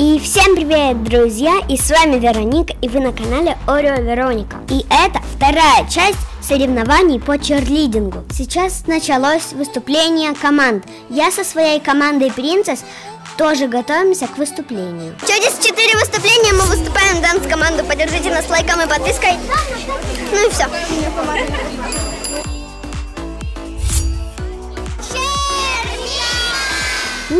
И всем привет, друзья! И с вами Вероника, и вы на канале Орео Вероника. И это вторая часть соревнований по черлидингу. Сейчас началось выступление команд. Я со своей командой Принцесс тоже готовимся к выступлению. Через четыре выступления мы выступаем данс-команду. Поддержите нас лайком и подпиской. Ну и все.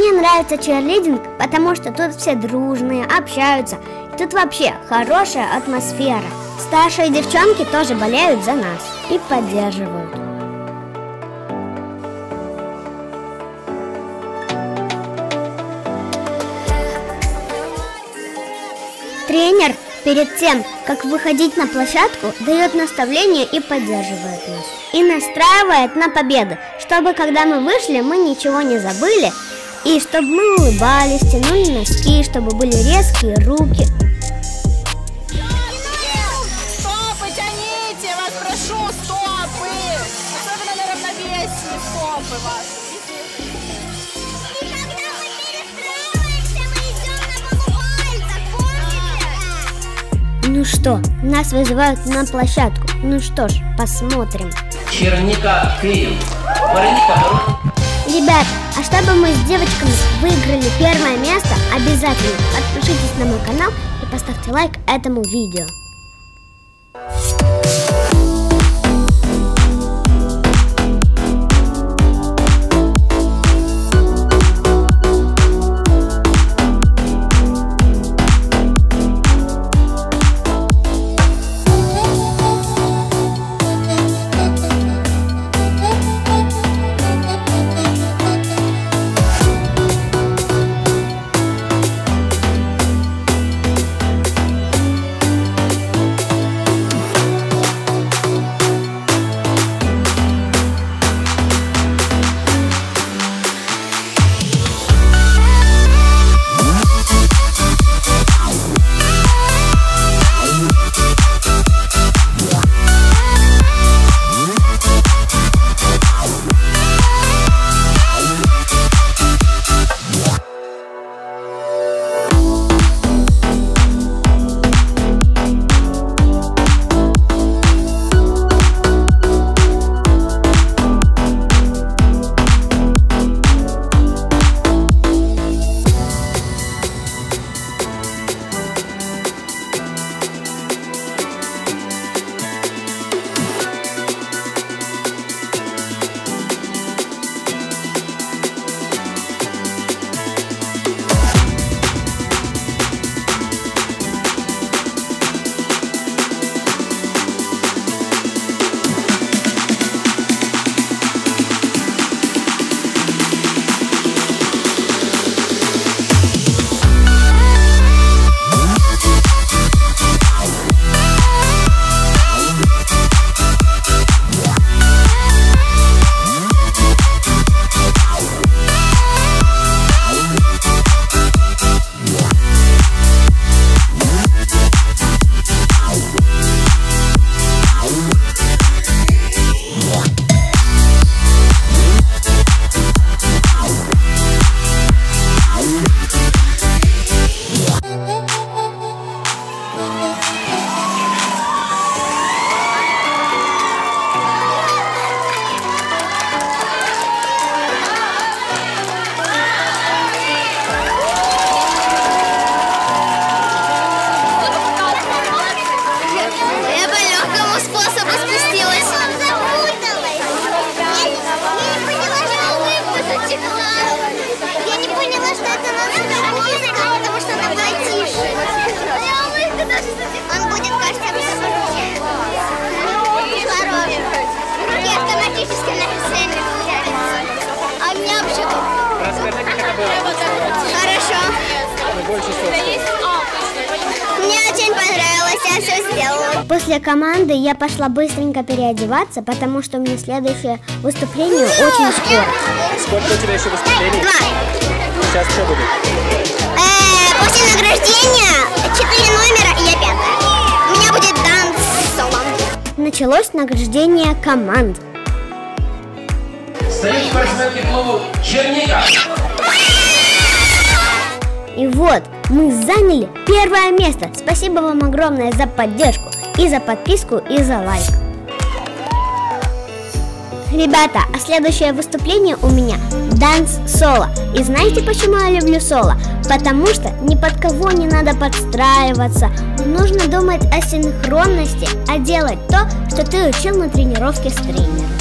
Мне нравится черлидинг, потому что тут все дружные, общаются. Тут вообще хорошая атмосфера. Старшие девчонки тоже болеют за нас и поддерживают. Тренер перед тем, как выходить на площадку, дает наставления и поддерживает нас. И настраивает на победу, чтобы когда мы вышли, мы ничего не забыли, и чтобы мы улыбались, тянули носки, чтобы были резкие руки. Стопы тяните, вас прошу, стопы! Особенно на равновесии стопы ваши. Ну что, нас вызывают на площадку. Ну что ж, посмотрим. Черника Киев. Вероника Ребят, а чтобы мы с девочками выиграли первое место, обязательно подпишитесь на мой канал и поставьте лайк этому видео. Я все сделала. После команды я пошла быстренько переодеваться, потому что у меня следующее выступление очень скоро. Сколько у тебя еще выступлений? Два. Сейчас что будет? Э, после награждения четыре номера и я пятая. У меня будет данс-соло. Началось награждение команд. Союз спортсменки клубу Черника. И вот, мы заняли первое место. Спасибо вам огромное за поддержку, и за подписку, и за лайк. Ребята, а следующее выступление у меня Данс соло. И знаете, почему я люблю соло? Потому что ни под кого не надо подстраиваться. Нужно думать о синхронности, а делать то, что ты учил на тренировке с тренером.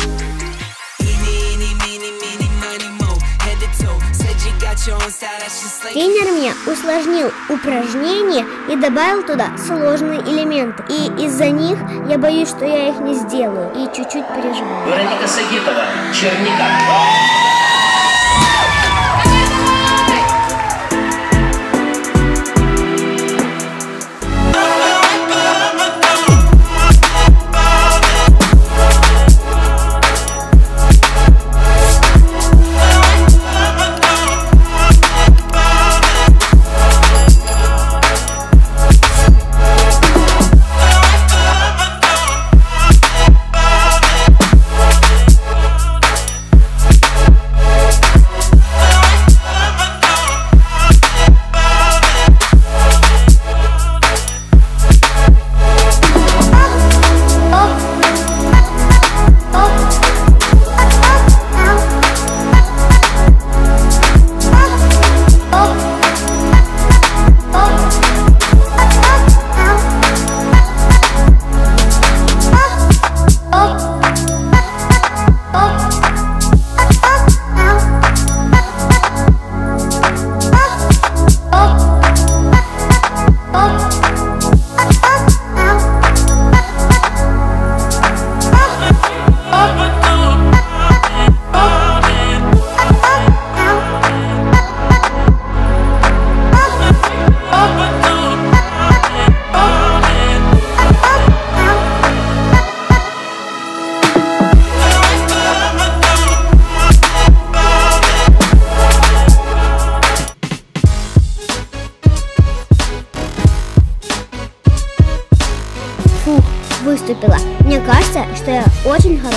Тренер мне усложнил упражнения и добавил туда сложные элементы. И из-за них я боюсь, что я их не сделаю. И чуть-чуть переживаю. Вероника Сагитова, Черника.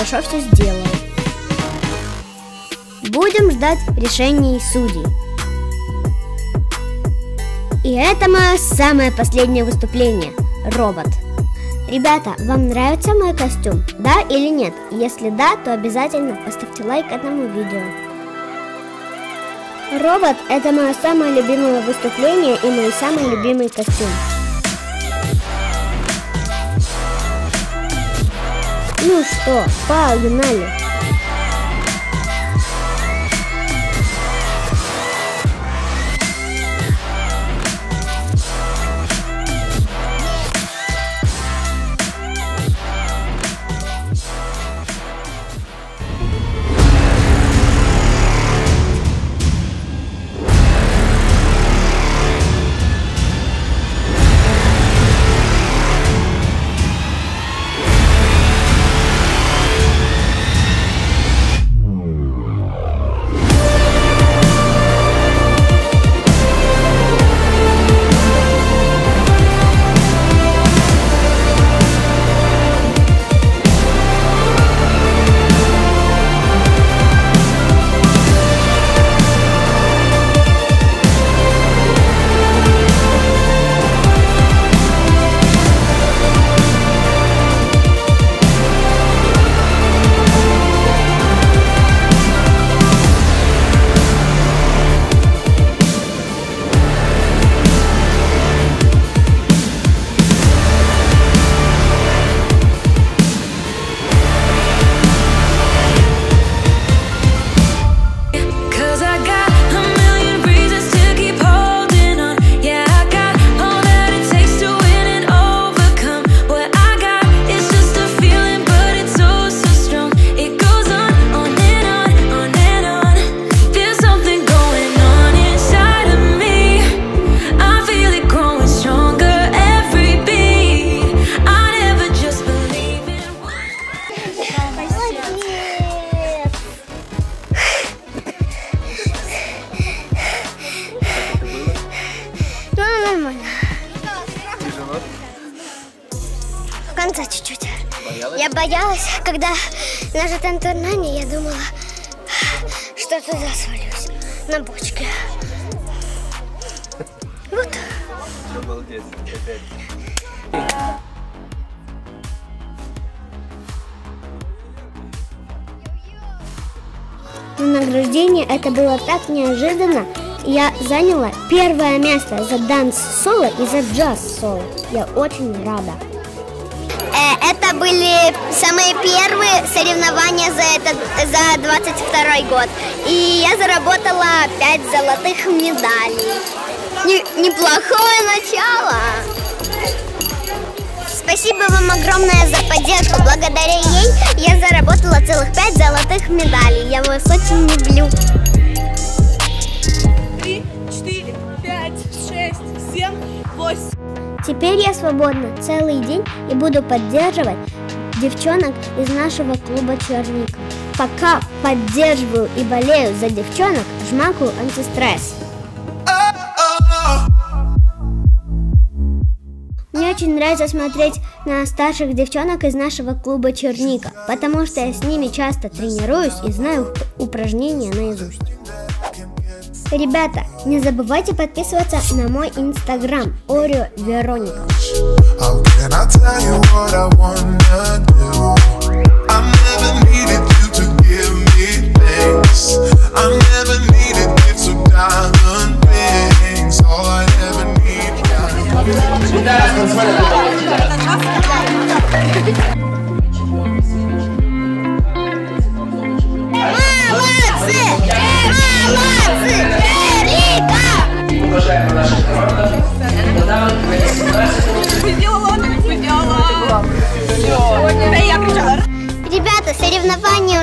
Хорошо все сделала. Будем ждать решений судей. И это мое самое последнее выступление. Робот. Ребята, вам нравится мой костюм? Да или нет? Если да, то обязательно поставьте лайк этому видео. Робот – это мое самое любимое выступление и мой самый любимый костюм. Ну что, погнали! Когда на жетон-турнане я думала, что туда свалюсь на бочке. Обалдеть. Опять. На награждение это было так неожиданно. Я заняла первое место за данс соло и за джаз соло. Я очень рада. Э, Это были самые первые соревнования за этот за 22 год. И я заработала 5 золотых медалей. Не- неплохое начало. Спасибо вам огромное за поддержку. Благодаря ей я заработала целых 5 золотых медалей. Я вас очень люблю. Три, четыре, пять, шесть, семь, восемь. Теперь я свободна целый день и буду поддерживать девчонок из нашего клуба Черника. Пока поддерживаю и болею за девчонок, жмакаю антистресс. Мне очень нравится смотреть на старших девчонок из нашего клуба Черника, потому что я с ними часто тренируюсь и знаю уп- упражнения наизусть. Ребята, не забывайте подписываться на мой инстаграм Орео Вероника. I never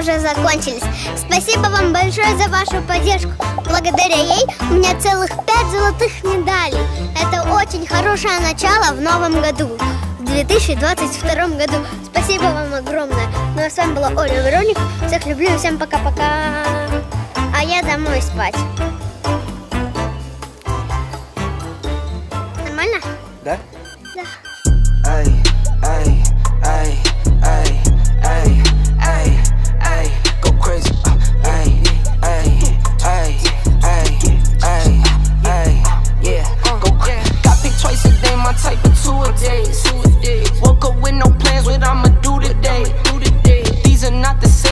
уже закончились. Спасибо вам большое за вашу поддержку. Благодаря ей у меня целых пять золотых медалей. Это очень хорошее начало в новом году, в 2022 году. Спасибо вам огромное. Ну а с вами была Оля Вероник. Всех люблю всем пока-пока. А я домой спать. Нормально? Да. Да.